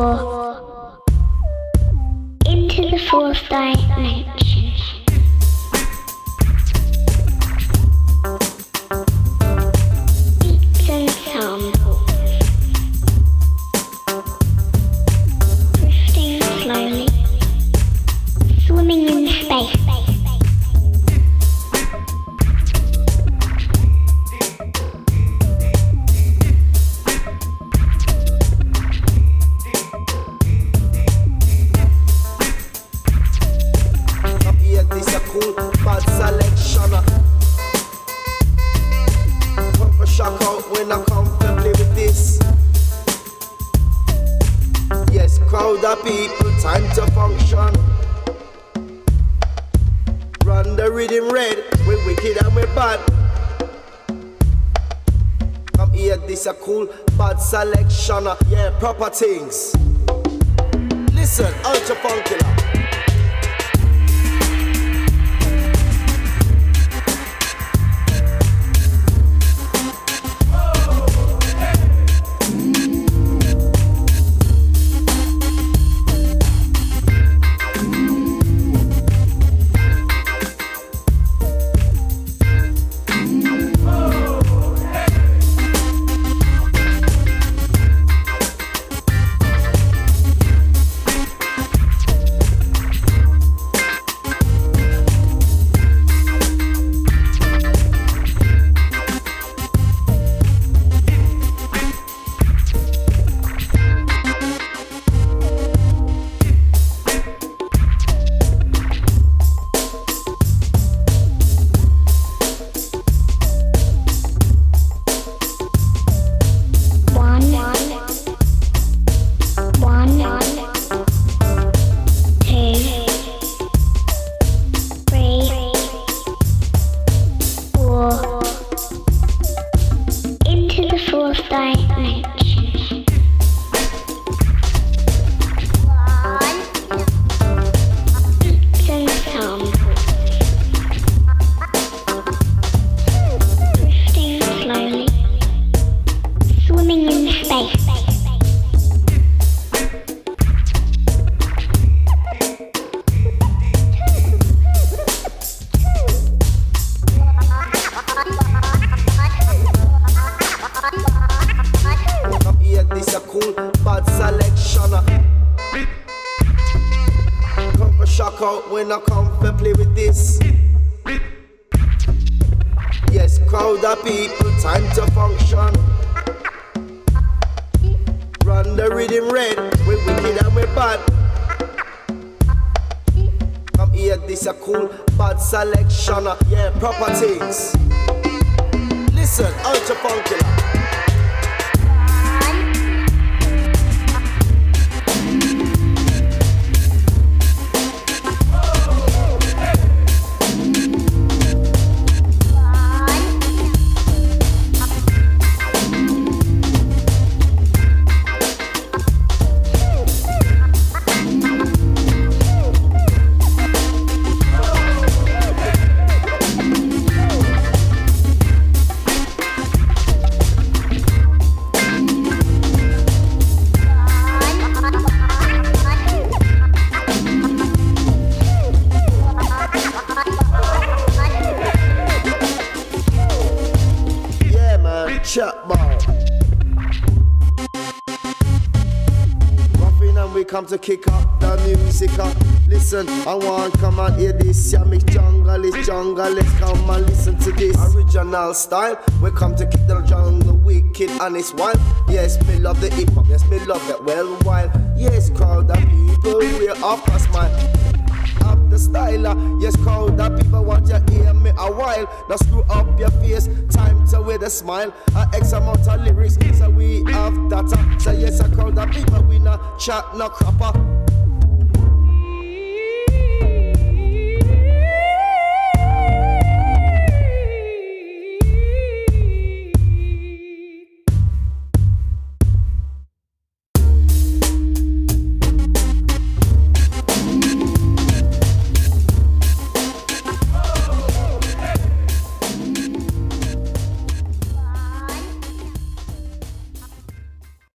four into the fourth dimension. Come a cool bad selection. Yeah, proper things. Listen, ultra funky. This a cool bad selection. Come for shock out when I come to play with this. Yes, crowd of people, time to function. Run the rhythm red, we wicked and we bad. Come here, this a cool bad selection. Yeah, proper things. Listen, ultra funky. Chat ball. Ruffin and we come to kick up the music up. Listen, I want come and hear this. Yeah, make jungle is jungle. Let's come and listen to this. Original style. We come to kick the jungle wicked and it's wild. Yes, me love the hip hop. Yes, me love that well wild. Yes, crowd of people, we're up a smile up the style. uh, Yes, crowd that people want you hear me a while. Now screw up your face, time to with a smile. A X amount of lyrics, so we have data. So yes, I call of people we not chat no crapper.